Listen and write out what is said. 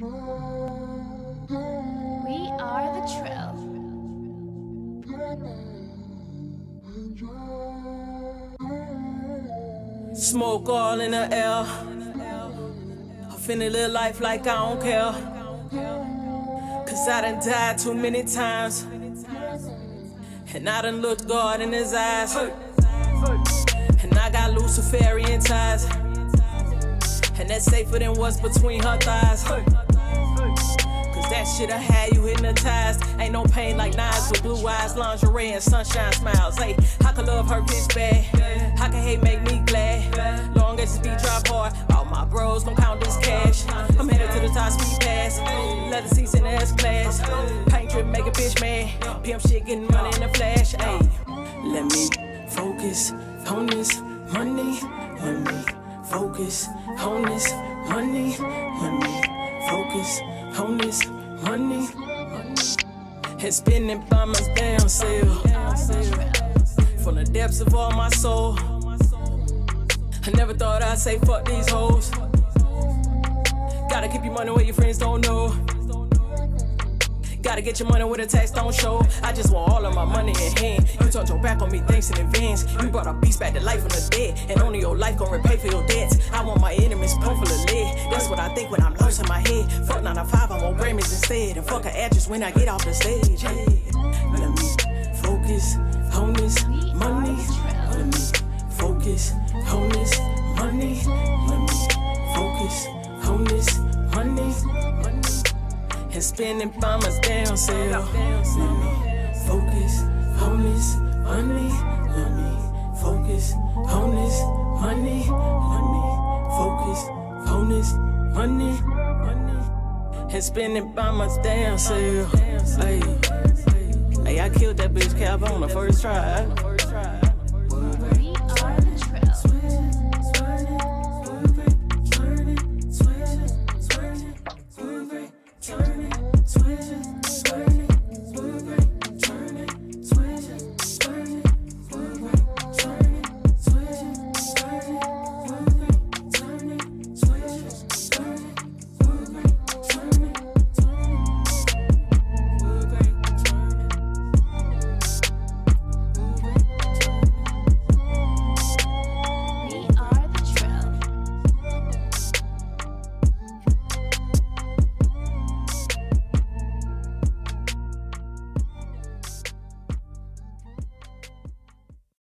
We are the Trill. Smoke all in the air. I finna live life like I don't care. Cause I done died too many times. And I done looked God in his eyes. And I got Luciferian ties. And that's safer than what's between her thighs. That shit I had you hypnotized. Ain't no pain like knives with blue eyes, lingerie, and sunshine smiles. Hey, I can love her bitch bad. How can hate make me glad? Long as this beat drop hard, all my bros gon' count this cash. I'm headed to the top speed pass. Leather seats in the S class. Paint drip make a bitch mad. Pimp shit getting money in a flash. Hey, let me focus on this money. Let me focus on this money. Let me focus on this money. And spending by my damn self. From the depths of all my soul. I never thought I'd say fuck these hoes. Gotta keep your money where your friends don't know. Gotta get your money where the tax don't show. I just want all of my money in hand. You turned your back on me, thanks in advance. You brought a beast back to life from the dead. And only your life gon' repay for your debts. I want my enemies pumped full of lead. That's what I think when I'm lost in my head. Fuck 9 to 5, I want Grammys instead. And fuck an address when I get off the stage. Hey, let me focus on this money. Let me focus on this money. Let me focus on this money. And spending my damn self. Let me focus this money. Let me focus this money. Let me focus on this money. And spending my damn self. Hey, hey, I killed that bitch cab on the first try.